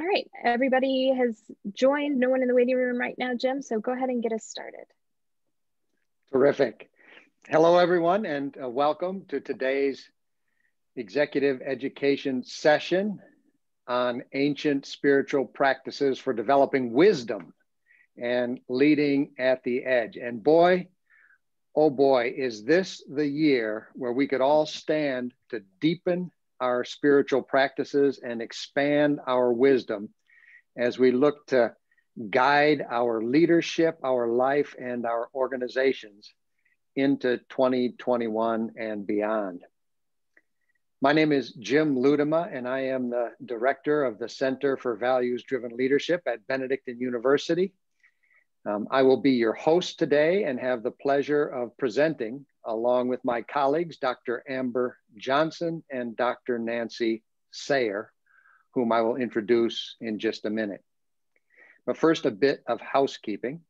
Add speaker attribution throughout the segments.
Speaker 1: All right, everybody has joined. No one in the waiting room right now, Jim, so go ahead and get us started.
Speaker 2: Terrific. Hello, everyone, and uh, welcome to today's executive education session on ancient spiritual practices for developing wisdom and leading at the edge. And boy, oh boy, is this the year where we could all stand to deepen our spiritual practices and expand our wisdom as we look to guide our leadership, our life, and our organizations into 2021 and beyond. My name is Jim Ludema, and I am the director of the Center for Values Driven Leadership at Benedictine University. Um, I will be your host today and have the pleasure of presenting along with my colleagues, Dr. Amber Johnson and Dr. Nancy Sayer, whom I will introduce in just a minute. But first, a bit of housekeeping.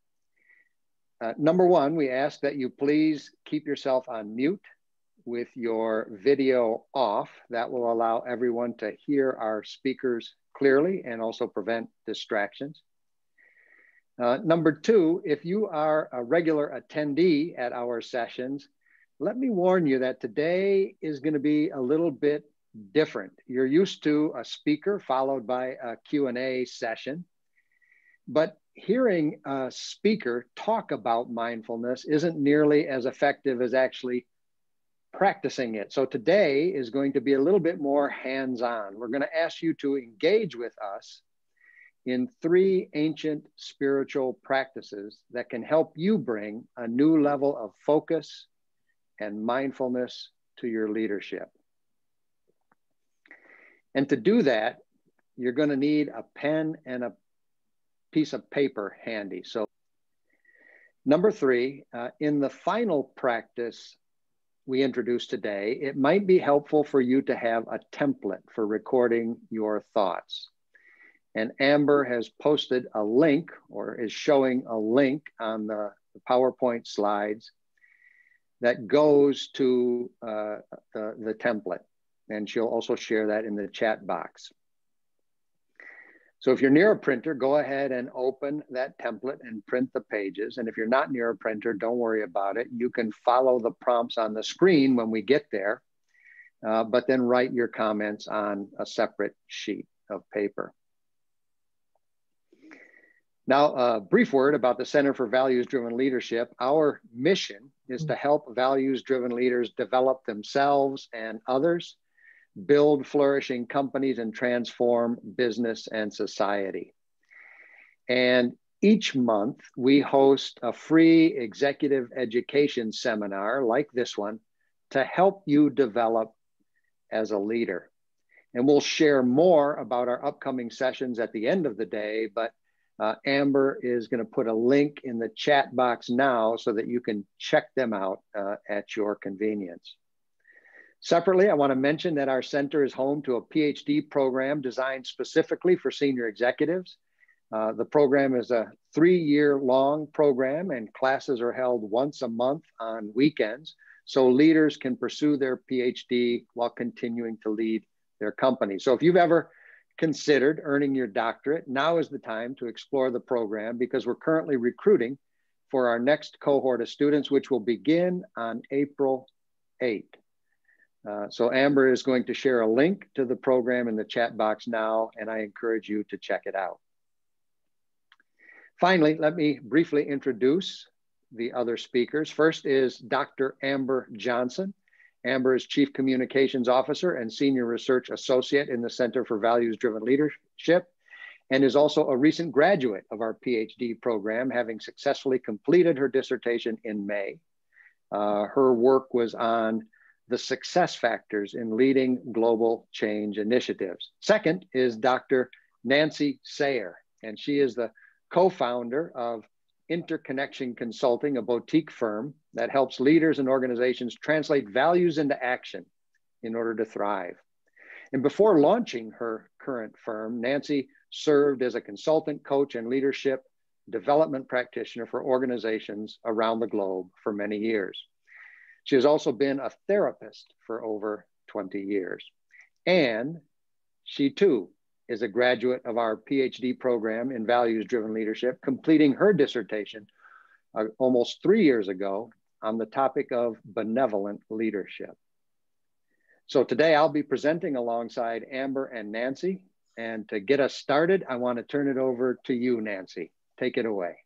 Speaker 2: Uh, number one, we ask that you please keep yourself on mute with your video off. That will allow everyone to hear our speakers clearly and also prevent distractions. Uh, number two, if you are a regular attendee at our sessions, let me warn you that today is going to be a little bit different. You're used to a speaker followed by a Q&A session, but hearing a speaker talk about mindfulness isn't nearly as effective as actually practicing it. So today is going to be a little bit more hands-on. We're going to ask you to engage with us in three ancient spiritual practices that can help you bring a new level of focus, and mindfulness to your leadership. And to do that, you're going to need a pen and a piece of paper handy. So, number three, uh, in the final practice we introduced today, it might be helpful for you to have a template for recording your thoughts. And Amber has posted a link or is showing a link on the, the PowerPoint slides that goes to uh, the, the template. And she'll also share that in the chat box. So if you're near a printer, go ahead and open that template and print the pages. And if you're not near a printer, don't worry about it. You can follow the prompts on the screen when we get there, uh, but then write your comments on a separate sheet of paper. Now, a brief word about the Center for Values Driven Leadership. Our mission is to help values driven leaders develop themselves and others, build flourishing companies, and transform business and society. And each month, we host a free executive education seminar like this one to help you develop as a leader. And we'll share more about our upcoming sessions at the end of the day, but uh, Amber is going to put a link in the chat box now so that you can check them out uh, at your convenience. Separately, I want to mention that our center is home to a PhD program designed specifically for senior executives. Uh, the program is a three year long program and classes are held once a month on weekends so leaders can pursue their PhD while continuing to lead their company. So if you've ever considered earning your doctorate, now is the time to explore the program because we're currently recruiting for our next cohort of students, which will begin on April 8th. Uh, so Amber is going to share a link to the program in the chat box now, and I encourage you to check it out. Finally, let me briefly introduce the other speakers. First is Dr. Amber Johnson. Amber is Chief Communications Officer and Senior Research Associate in the Center for Values Driven Leadership, and is also a recent graduate of our PhD program, having successfully completed her dissertation in May. Uh, her work was on the success factors in leading global change initiatives. Second is Dr. Nancy Sayer, and she is the co founder of Interconnection Consulting, a boutique firm that helps leaders and organizations translate values into action in order to thrive. And before launching her current firm, Nancy served as a consultant, coach, and leadership development practitioner for organizations around the globe for many years. She has also been a therapist for over 20 years. And she too is a graduate of our PhD program in values driven leadership, completing her dissertation uh, almost three years ago on the topic of benevolent leadership. So today I'll be presenting alongside Amber and Nancy. And to get us started, I want to turn it over to you, Nancy. Take it away.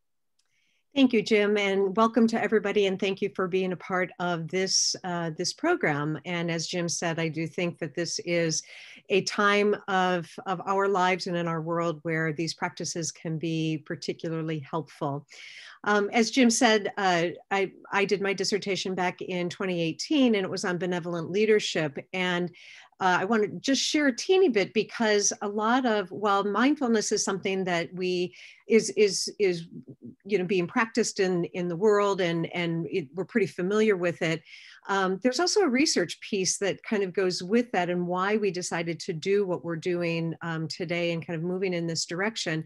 Speaker 3: Thank you, Jim, and welcome to everybody. And thank you for being a part of this uh, this program. And as Jim said, I do think that this is a time of of our lives and in our world where these practices can be particularly helpful. Um, as Jim said, uh, I, I did my dissertation back in 2018 and it was on benevolent leadership. And uh, I want to just share a teeny bit because a lot of while mindfulness is something that we is is is you know being practiced in in the world and and it, we're pretty familiar with it. Um, there's also a research piece that kind of goes with that and why we decided to do what we're doing um, today and kind of moving in this direction.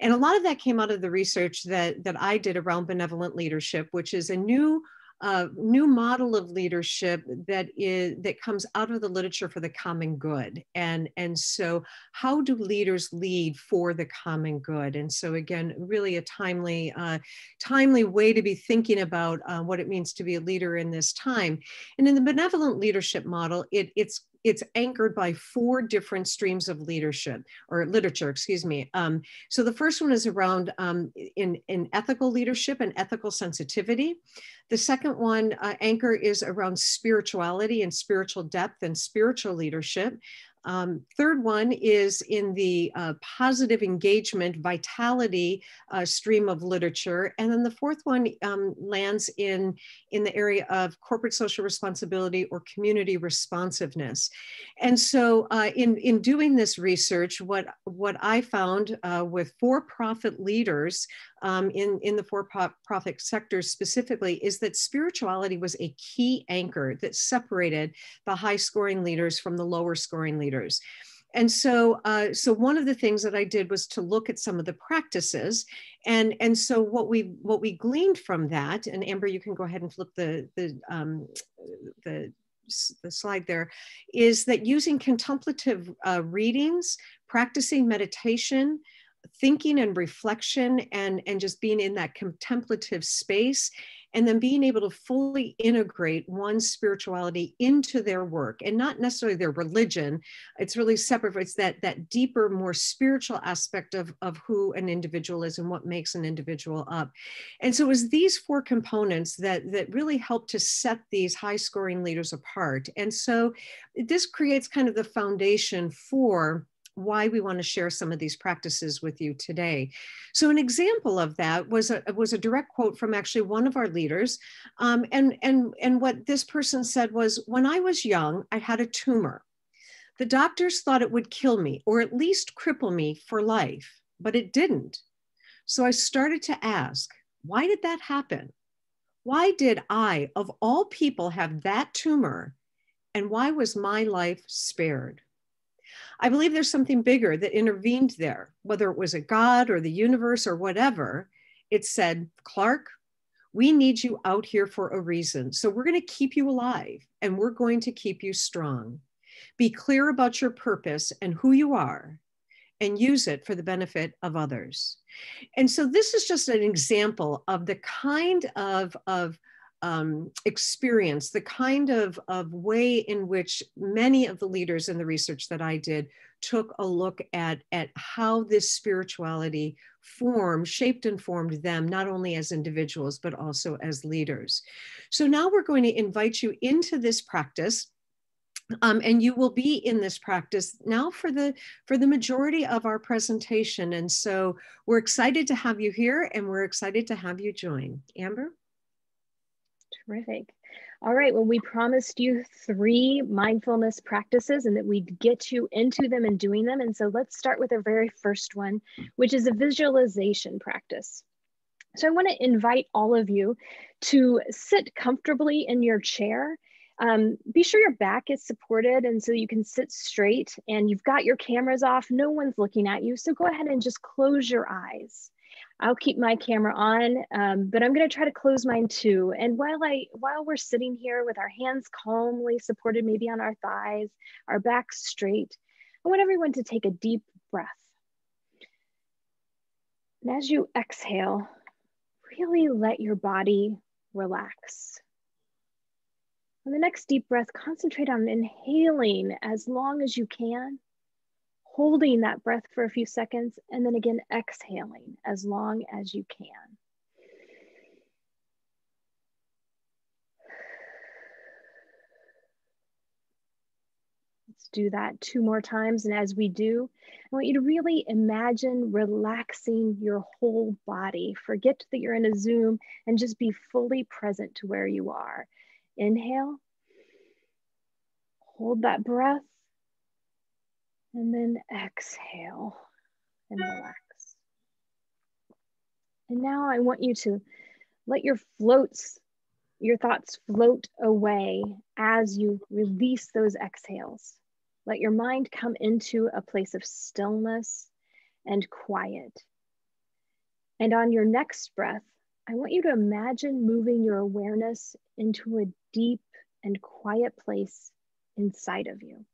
Speaker 3: And a lot of that came out of the research that that I did around benevolent leadership, which is a new a new model of leadership that is that comes out of the literature for the common good. And and so how do leaders lead for the common good? And so again really a timely uh, timely way to be thinking about uh, what it means to be a leader in this time. And in the benevolent leadership model it, it's it's anchored by four different streams of leadership or literature, excuse me. Um, so the first one is around um, in, in ethical leadership and ethical sensitivity. The second one, uh, anchor, is around spirituality and spiritual depth and spiritual leadership. Um, third one is in the uh, positive engagement, vitality uh, stream of literature. And then the fourth one um, lands in, in the area of corporate social responsibility or community responsiveness. And so uh, in, in doing this research, what, what I found uh, with for-profit leaders um, in, in the for-profit sector specifically is that spirituality was a key anchor that separated the high scoring leaders from the lower scoring leaders. And so, uh, so one of the things that I did was to look at some of the practices, and and so what we what we gleaned from that, and Amber, you can go ahead and flip the the um, the the slide there, is that using contemplative uh, readings, practicing meditation, thinking and reflection and and just being in that contemplative space and then being able to fully integrate one's spirituality into their work and not necessarily their religion. It's really separate it's that that deeper more spiritual aspect of of who an individual is and what makes an individual up. And so it was these four components that that really help to set these high scoring leaders apart. And so this creates kind of the foundation for why we want to share some of these practices with you today. So an example of that was a, was a direct quote from actually one of our leaders. Um, and, and, and what this person said was, when I was young, I had a tumor. The doctors thought it would kill me or at least cripple me for life, but it didn't. So I started to ask, why did that happen? Why did I, of all people, have that tumor? And why was my life spared? I believe there's something bigger that intervened there, whether it was a God or the universe or whatever. It said, Clark, we need you out here for a reason. So we're going to keep you alive and we're going to keep you strong. Be clear about your purpose and who you are and use it for the benefit of others. And so this is just an example of the kind of, of um, experience, the kind of, of way in which many of the leaders in the research that I did took a look at, at how this spirituality formed, shaped and formed them, not only as individuals, but also as leaders. So now we're going to invite you into this practice. Um, and you will be in this practice now for the for the majority of our presentation and so we're excited to have you here and we're excited to have you join amber
Speaker 1: Terrific. All right, well, we promised you three mindfulness practices and that we'd get you into them and doing them. And so let's start with our very first one, which is a visualization practice. So I want to invite all of you to sit comfortably in your chair. Um, be sure your back is supported and so you can sit straight and you've got your cameras off. No one's looking at you. So go ahead and just close your eyes. I'll keep my camera on, um, but I'm going to try to close mine too. And while I while we're sitting here with our hands calmly supported maybe on our thighs, our backs straight, I want everyone to take a deep breath. And as you exhale, really let your body relax. On the next deep breath, concentrate on inhaling as long as you can, holding that breath for a few seconds, and then again exhaling as long as you can. Let's do that two more times. And as we do, I want you to really imagine relaxing your whole body. Forget that you're in a Zoom and just be fully present to where you are. Inhale, hold that breath, and then exhale and relax. And now I want you to let your floats, your thoughts float away as you release those exhales. Let your mind come into a place of stillness and quiet. And on your next breath, I want you to imagine moving your awareness into a deep and quiet place inside of you.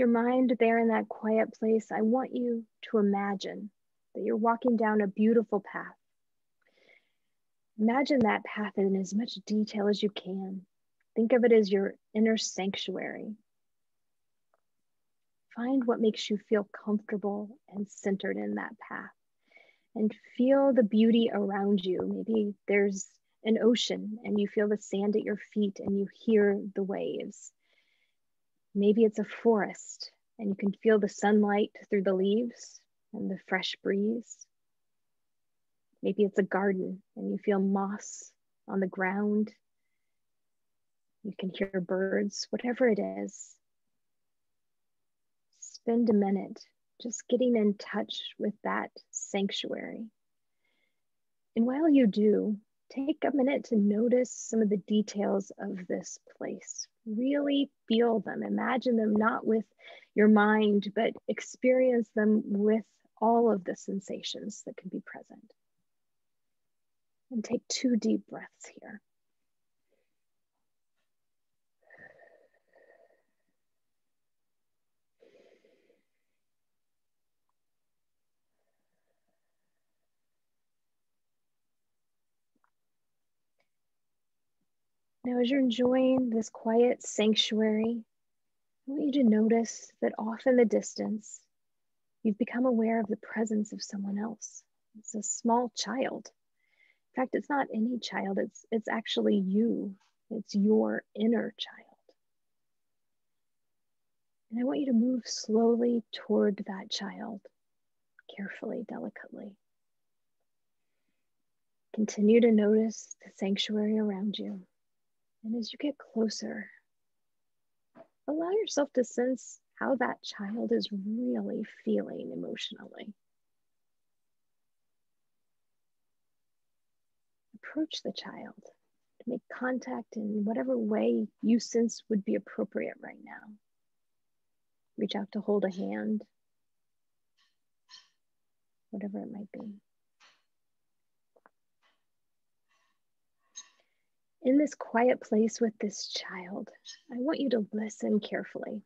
Speaker 1: Your mind there in that quiet place, I want you to imagine that you're walking down a beautiful path. Imagine that path in as much detail as you can. Think of it as your inner sanctuary. Find what makes you feel comfortable and centered in that path and feel the beauty around you. Maybe there's an ocean and you feel the sand at your feet and you hear the waves. Maybe it's a forest and you can feel the sunlight through the leaves and the fresh breeze. Maybe it's a garden and you feel moss on the ground. You can hear birds, whatever it is. Spend a minute just getting in touch with that sanctuary. And while you do, take a minute to notice some of the details of this place. Really feel them, imagine them not with your mind, but experience them with all of the sensations that can be present. And take two deep breaths here. Now, as you're enjoying this quiet sanctuary, I want you to notice that off in the distance, you've become aware of the presence of someone else. It's a small child. In fact, it's not any child, it's, it's actually you, it's your inner child. And I want you to move slowly toward that child, carefully, delicately. Continue to notice the sanctuary around you. And as you get closer, allow yourself to sense how that child is really feeling emotionally. Approach the child make contact in whatever way you sense would be appropriate right now. Reach out to hold a hand, whatever it might be. In this quiet place with this child, I want you to listen carefully.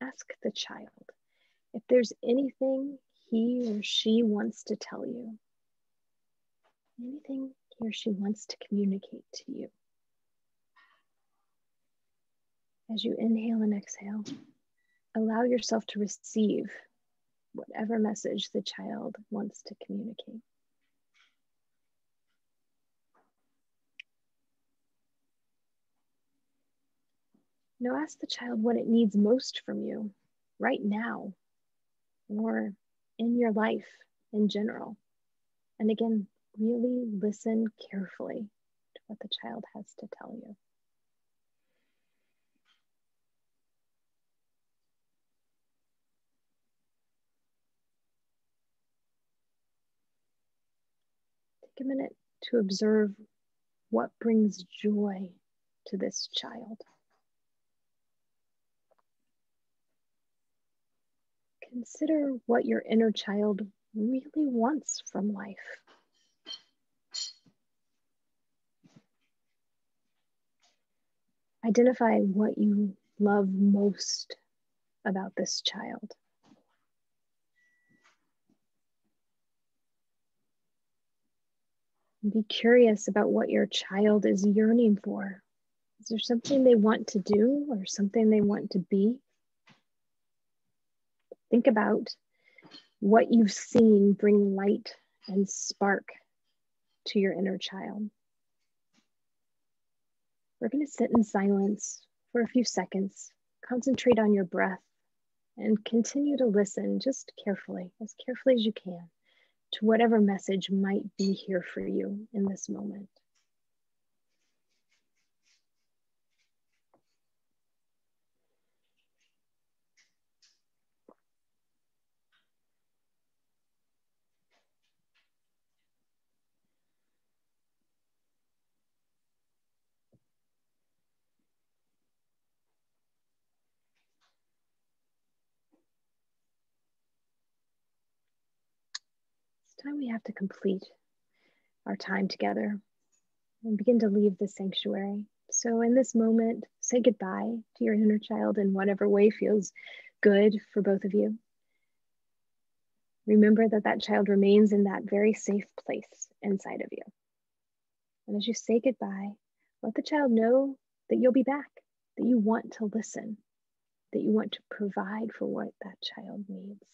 Speaker 1: Ask the child if there's anything he or she wants to tell you, anything he or she wants to communicate to you. As you inhale and exhale, allow yourself to receive whatever message the child wants to communicate. Now ask the child what it needs most from you right now or in your life in general. And again, really listen carefully to what the child has to tell you. Take a minute to observe what brings joy to this child. Consider what your inner child really wants from life. Identify what you love most about this child. Be curious about what your child is yearning for. Is there something they want to do or something they want to be? Think about what you've seen bring light and spark to your inner child. We're going to sit in silence for a few seconds, concentrate on your breath, and continue to listen just carefully, as carefully as you can, to whatever message might be here for you in this moment. Time we have to complete our time together and begin to leave the sanctuary. So, in this moment, say goodbye to your inner child in whatever way feels good for both of you. Remember that that child remains in that very safe place inside of you. And as you say goodbye, let the child know that you'll be back, that you want to listen, that you want to provide for what that child needs.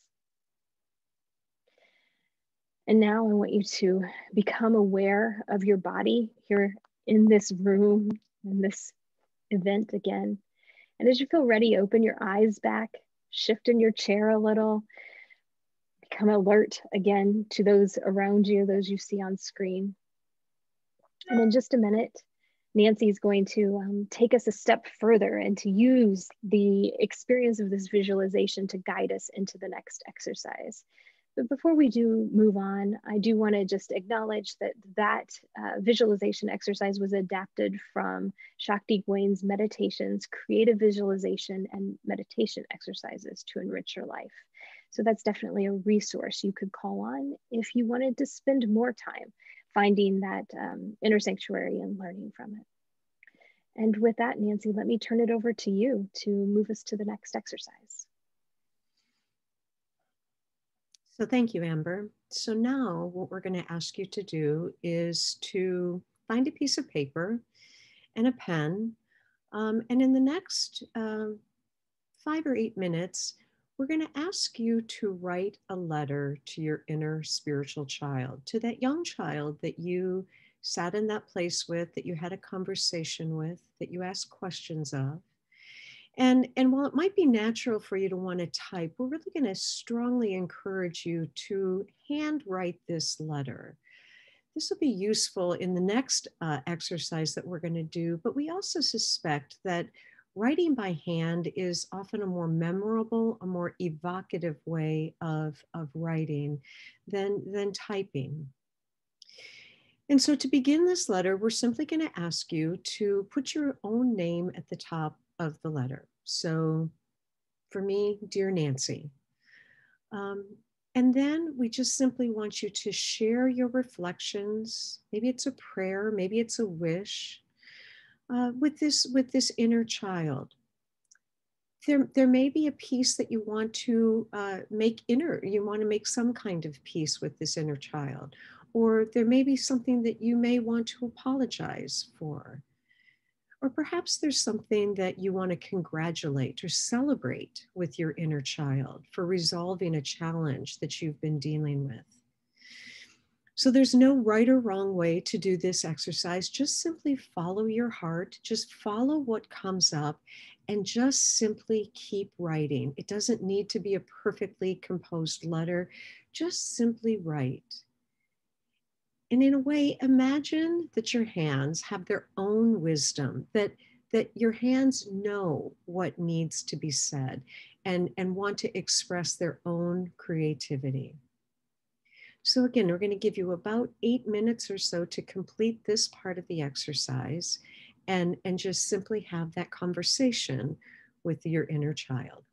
Speaker 1: And now I want you to become aware of your body here in this room, in this event again. And as you feel ready, open your eyes back, shift in your chair a little, become alert again to those around you, those you see on screen. And in just a minute, Nancy is going to um, take us a step further and to use the experience of this visualization to guide us into the next exercise. But before we do move on, I do want to just acknowledge that that uh, visualization exercise was adapted from Shakti Gawain's meditations, creative visualization, and meditation exercises to enrich your life. So that's definitely a resource you could call on if you wanted to spend more time finding that um, inner sanctuary and learning from it. And with that, Nancy, let me turn it over to you to move us to the next exercise.
Speaker 3: So thank you, Amber. So now what we're going to ask you to do is to find a piece of paper and a pen. Um, and in the next uh, five or eight minutes, we're going to ask you to write a letter to your inner spiritual child, to that young child that you sat in that place with, that you had a conversation with, that you asked questions of. And, and while it might be natural for you to want to type, we're really going to strongly encourage you to handwrite this letter. This will be useful in the next uh, exercise that we're going to do, but we also suspect that writing by hand is often a more memorable, a more evocative way of, of writing than, than typing. And so to begin this letter, we're simply going to ask you to put your own name at the top of the letter. So for me, Dear Nancy. Um, and then we just simply want you to share your reflections. Maybe it's a prayer, maybe it's a wish uh, with this with this inner child. There, there may be a piece that you want to uh, make inner, you want to make some kind of peace with this inner child. Or there may be something that you may want to apologize for. Or perhaps there's something that you want to congratulate or celebrate with your inner child for resolving a challenge that you've been dealing with. So there's no right or wrong way to do this exercise. Just simply follow your heart, just follow what comes up, and just simply keep writing. It doesn't need to be a perfectly composed letter, just simply write. And in a way, imagine that your hands have their own wisdom, that, that your hands know what needs to be said and, and want to express their own creativity. So again, we're going to give you about eight minutes or so to complete this part of the exercise and, and just simply have that conversation with your inner child.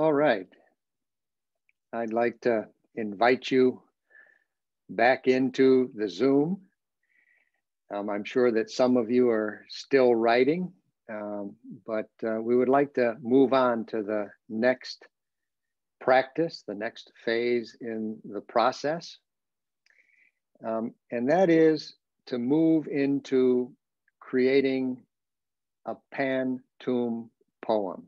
Speaker 2: All right. I'd like to invite you back into the Zoom. Um, I'm sure that some of you are still writing, um, but uh, we would like to move on to the next practice, the next phase in the process. Um, and that is to move into creating a pan tomb poem.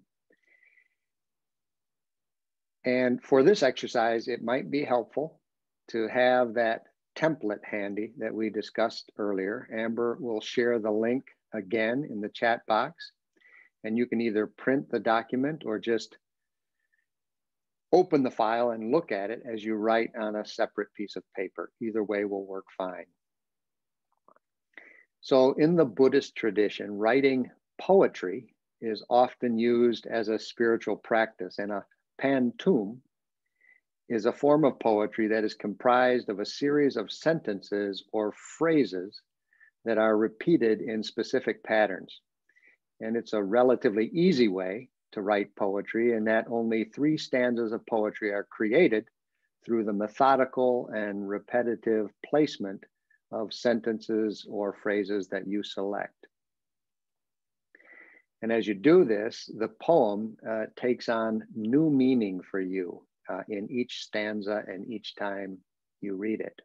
Speaker 2: And for this exercise, it might be helpful to have that template handy that we discussed earlier. Amber will share the link again in the chat box. And you can either print the document or just open the file and look at it as you write on a separate piece of paper. Either way will work fine. So in the Buddhist tradition, writing poetry is often used as a spiritual practice and a pantoum is a form of poetry that is comprised of a series of sentences or phrases that are repeated in specific patterns. And it's a relatively easy way to write poetry in that only three stanzas of poetry are created through the methodical and repetitive placement of sentences or phrases that you select. And as you do this, the poem uh, takes on new meaning for you uh, in each stanza and each time you read it.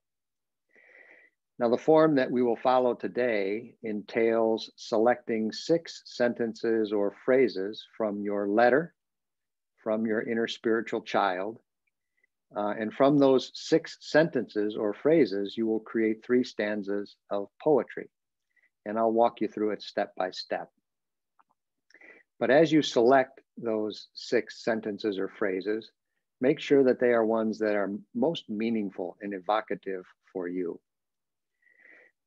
Speaker 2: Now, the form that we will follow today entails selecting six sentences or phrases from your letter, from your inner spiritual child. Uh, and from those six sentences or phrases, you will create three stanzas of poetry. And I'll walk you through it step by step. But as you select those six sentences or phrases, make sure that they are ones that are most meaningful and evocative for you.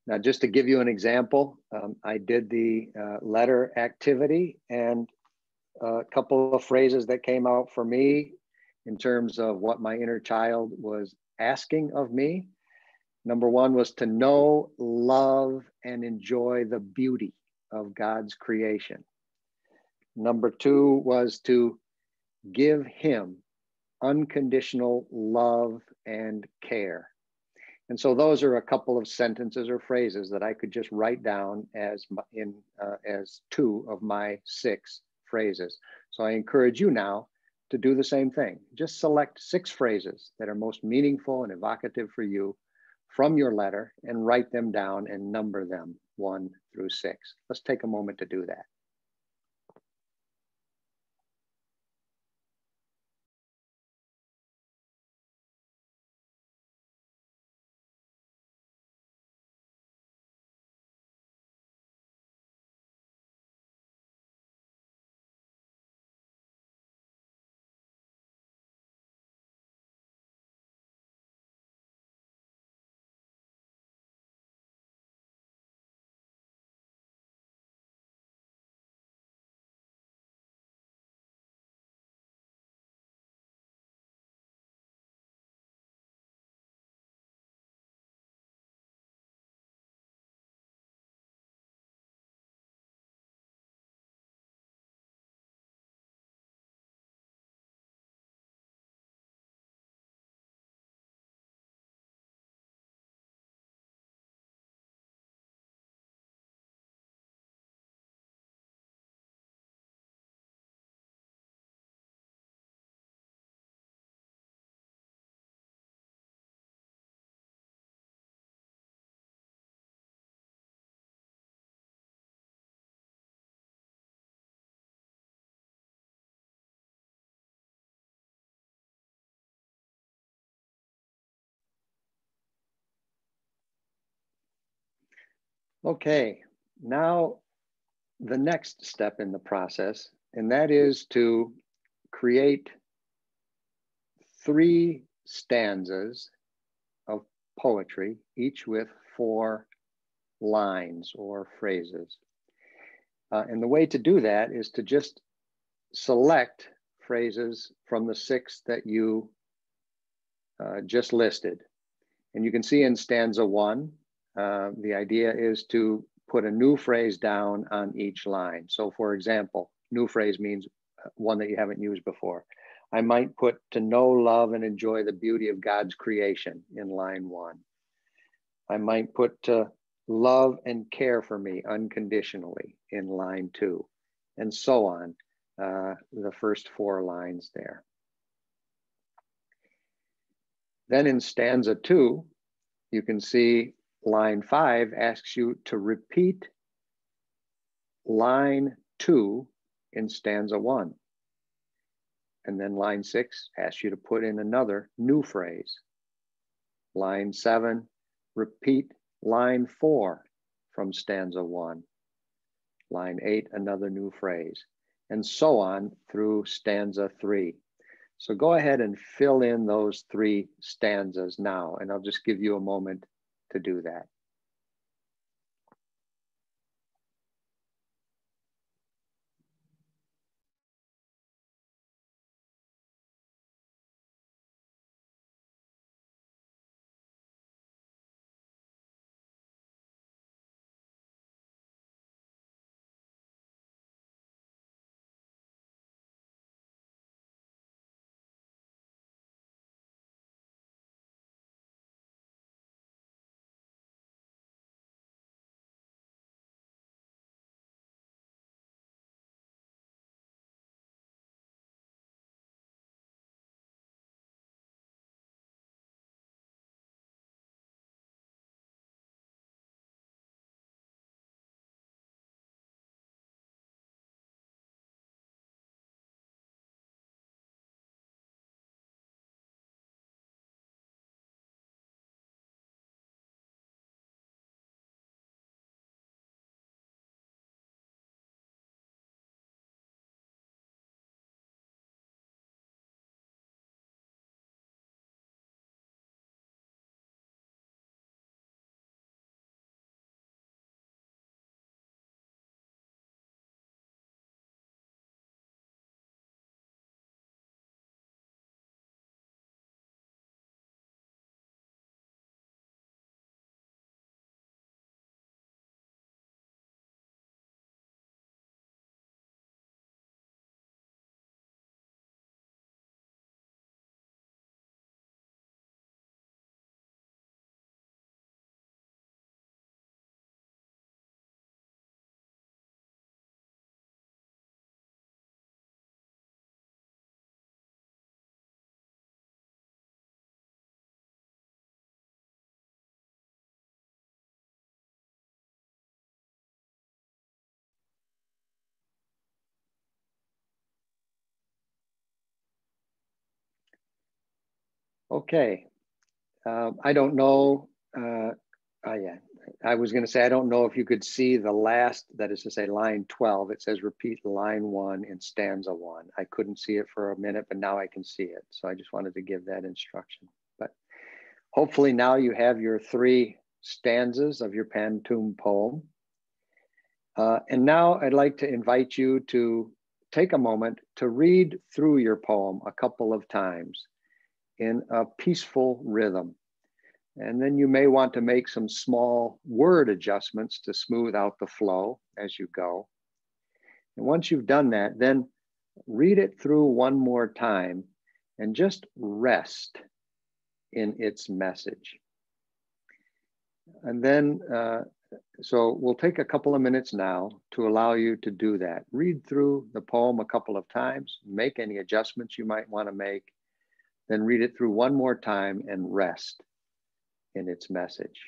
Speaker 2: Now, just to give you an example, um, I did the uh, letter activity and a couple of phrases that came out for me in terms of what my inner child was asking of me. Number one was to know, love, and enjoy the beauty of God's creation. Number two was to give him unconditional love and care. And so those are a couple of sentences or phrases that I could just write down as in uh, as two of my six phrases. So I encourage you now to do the same thing. Just select six phrases that are most meaningful and evocative for you from your letter and write them down and number them one through six. Let's take a moment to do that. Okay, now the next step in the process, and that is to create three stanzas of poetry, each with four lines or phrases. Uh, and the way to do that is to just select phrases from the six that you uh, just listed. And you can see in stanza one, uh, the idea is to put a new phrase down on each line. So for example, new phrase means one that you haven't used before. I might put to know, love, and enjoy the beauty of God's creation in line one. I might put to love and care for me unconditionally in line two, and so on, uh, the first four lines there. Then in stanza two, you can see line five asks you to repeat line two in stanza one. And then line six asks you to put in another new phrase. Line seven, repeat line four from stanza one. Line eight, another new phrase, and so on through stanza three. So go ahead and fill in those three stanzas now, and I'll just give you a moment to do that. Okay. Um, I don't know. Uh, oh yeah, I was going to say, I don't know if you could see the last, that is to say line 12, it says repeat line one in stanza one. I couldn't see it for a minute, but now I can see it. So I just wanted to give that instruction. But hopefully now you have your three stanzas of your Pantoum poem. Uh, and now I'd like to invite you to take a moment to read through your poem a couple of times in a peaceful rhythm. And then you may want to make some small word adjustments to smooth out the flow as you go. And once you've done that, then read it through one more time and just rest in its message. And then, uh, so we'll take a couple of minutes now to allow you to do that. Read through the poem a couple of times, make any adjustments you might want to make, then read it through one more time and rest in its message.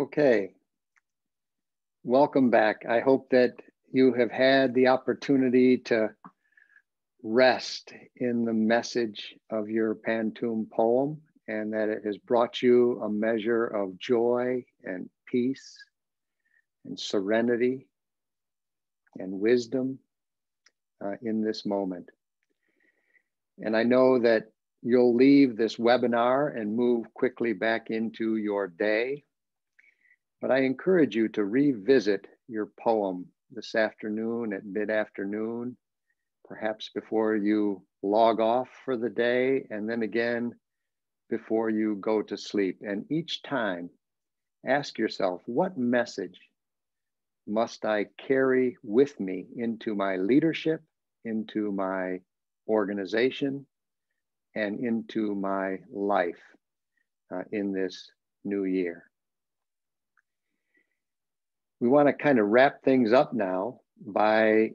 Speaker 2: Okay. Welcome back. I hope that you have had the opportunity to rest in the message of your Pantoum poem and that it has brought you a measure of joy and peace and serenity and wisdom uh, in this moment. And I know that you'll leave this webinar and move quickly back into your day. But I encourage you to revisit your poem this afternoon at mid afternoon, perhaps before you log off for the day, and then again before you go to sleep. And each time, ask yourself what message must I carry with me into my leadership, into my organization, and into my life uh, in this new year. We want to kind of wrap things up now by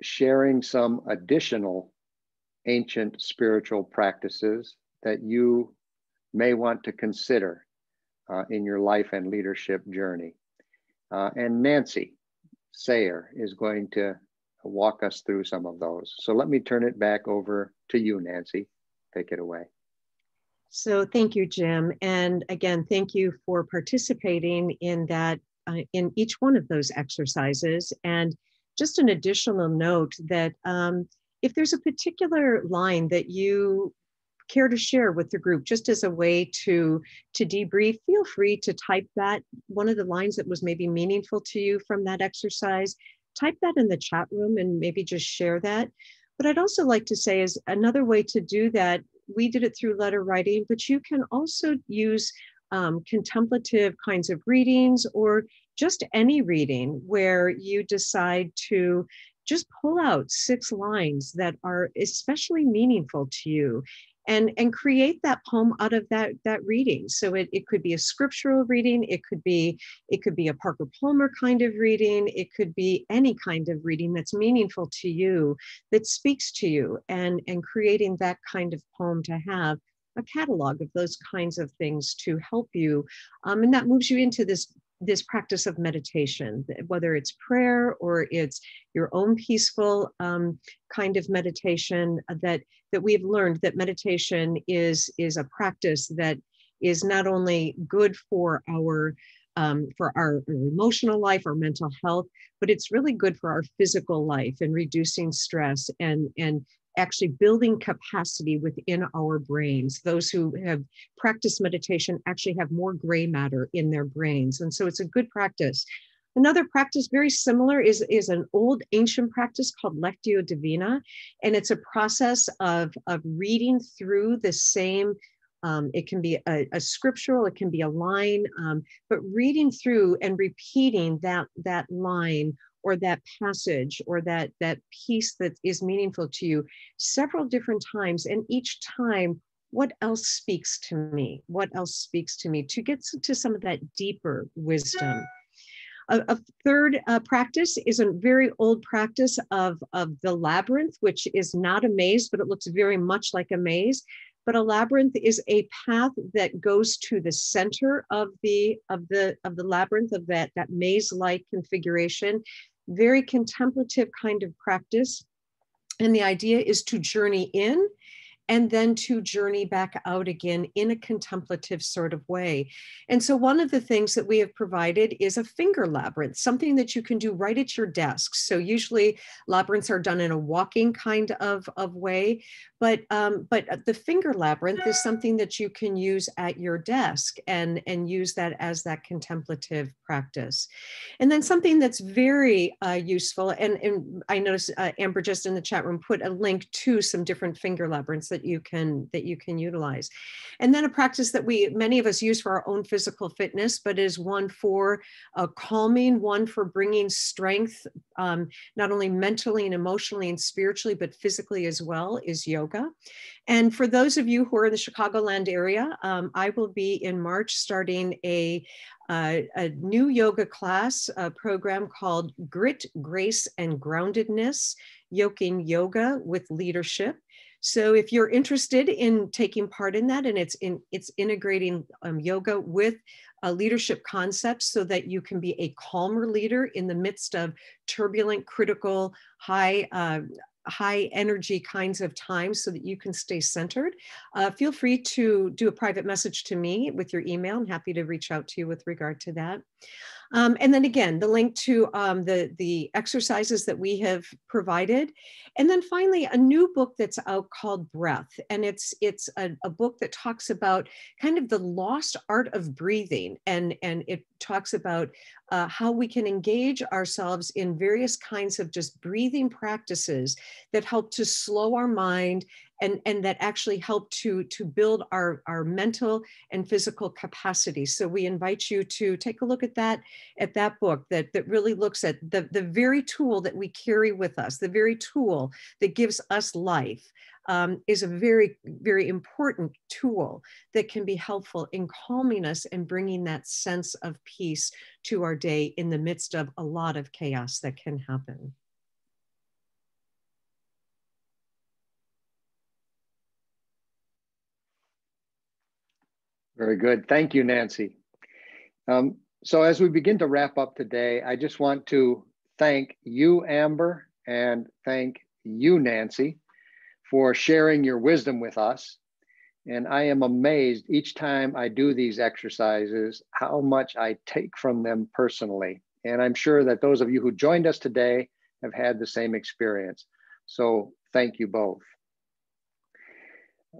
Speaker 2: sharing some additional ancient spiritual practices that you may want to consider uh, in your life and leadership journey. Uh, and Nancy Sayer is going to walk us through some of those. So let me turn it back over to you, Nancy take it away.
Speaker 3: So thank you, Jim. And again, thank you for participating in that, uh, in each one of those exercises. And just an additional note that um, if there's a particular line that you care to share with the group just as a way to to debrief feel free to type that one of the lines that was maybe meaningful to you from that exercise type that in the chat room and maybe just share that but I'd also like to say is another way to do that, we did it through letter writing, but you can also use um, contemplative kinds of readings or just any reading where you decide to just pull out six lines that are especially meaningful to you and and create that poem out of that that reading. So it, it could be a scriptural reading it could be it could be a parker palmer kind of reading it could be any kind of reading that's meaningful to you that speaks to you and and creating that kind of poem to have a catalog of those kinds of things to help you um, and that moves you into this this practice of meditation, whether it's prayer or it's your own peaceful um, kind of meditation, uh, that that we've learned that meditation is is a practice that is not only good for our um, for our, emotional life, our mental health, but it's really good for our physical life and reducing stress and and actually building capacity within our brains. Those who have practiced meditation actually have more gray matter in their brains. And so it's a good practice. Another practice very similar is, is an old ancient practice called Lectio Divina. And it's a process of, of reading through the same um, it can be a, a, scriptural, it can be a line, um, but reading through and repeating that that line or that passage or that that piece that is meaningful to you several different times and each time what else speaks to me? What else speaks to me? To get to some of that deeper wisdom. A, a third uh, practice is a very old practice of, of the labyrinth, which is not a maze, but it looks very much like a maze. But a labyrinth is a path that goes to the center of the of the of the labyrinth of that that maze-like configuration very contemplative kind of practice. And the idea is to journey in and then to journey back out again in a contemplative sort of way. And so, one of the things that we have provided is a finger labyrinth, something that you can do right at your desk. So, usually labyrinths are done in a walking kind of, of way, but um, but uh, the finger labyrinth is something that you can use at your desk and and use that as that contemplative practice. And then something that's very uh, useful, and, and I noticed uh, Amber just in the chat room put a link to some different finger labyrinths that you can that you can utilize. And then a practice that we many of us use for our own physical fitness, but is one for uh, calming, one for bringing strength, um, not only mentally and emotionally and spiritually, but physically as well, is yoga. And for those of you who are in the Chicagoland area, um, I will be in March starting a uh, a new yoga class a program called Grit, Grace, and Groundedness, Yoking Yoga with Leadership. So if you're interested in taking part in that, and it's in it's integrating um, yoga with leadership concepts so that you can be a calmer leader in the midst of turbulent, critical, high uh, high energy kinds of times so that you can stay centered, uh, feel free to do a private message to me with your email. I'm happy to reach out to you with regard to that. Um, and then again, the link to um, the, the exercises that we have provided. And then finally, a new book that's out called Breath. And it's, it's a, a book that talks about kind of the lost art of breathing. And, and it talks about uh, how we can engage ourselves in various kinds of just breathing practices that help to slow our mind and, and that actually help to, to build our, our mental and physical capacity. So we invite you to take a look at that, at that book that, that really looks at the, the very tool that we carry with us, the very tool that gives us life. Um, is a very, very important tool that can be helpful in calming us and bringing that sense of peace to our day in the midst of a lot of chaos that can happen.
Speaker 2: Very good. Thank you, Nancy. Um, so as we begin to wrap up today, I just want to thank you, Amber, and thank you, Nancy, for sharing your wisdom with us. And I am amazed each time I do these exercises how much I take from them personally. And I'm sure that those of you who joined us today have had the same experience. So thank you both.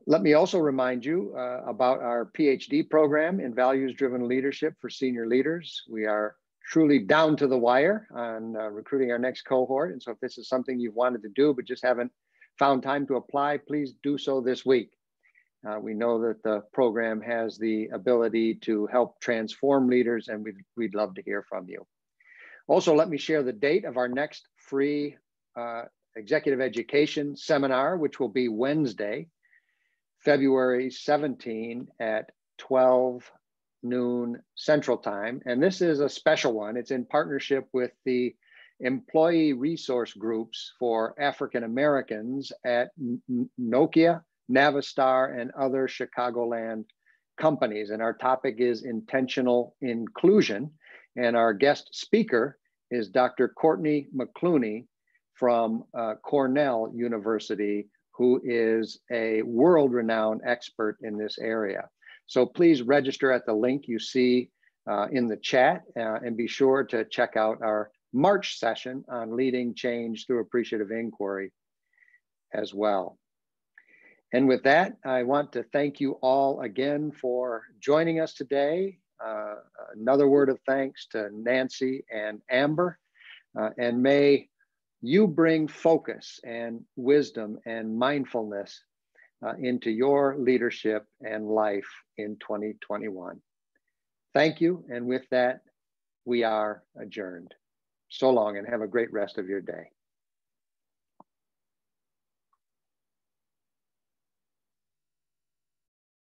Speaker 2: Let me also remind you uh, about our PhD program in values driven leadership for senior leaders. We are truly down to the wire on uh, recruiting our next cohort. And so if this is something you've wanted to do but just haven't found time to apply, please do so this week. Uh, we know that the program has the ability to help transform leaders and we'd, we'd love to hear from you. Also, let me share the date of our next free uh, executive education seminar, which will be Wednesday, February 17 at 12 noon Central Time. And this is a special one. It's in partnership with the employee resource groups for African Americans at Nokia, Navistar, and other Chicagoland companies. And our topic is intentional inclusion. And our guest speaker is Dr. Courtney McCluney from uh, Cornell University who is a world renowned expert in this area. So please register at the link you see uh, in the chat uh, and be sure to check out our March session on leading change through appreciative inquiry as well. And with that, I want to thank you all again for joining us today. Uh, another word of thanks to Nancy and Amber. Uh, and may you bring focus and wisdom and mindfulness uh, into your leadership and life in 2021. Thank you. And with that, we are adjourned. So long and have a great rest of your day.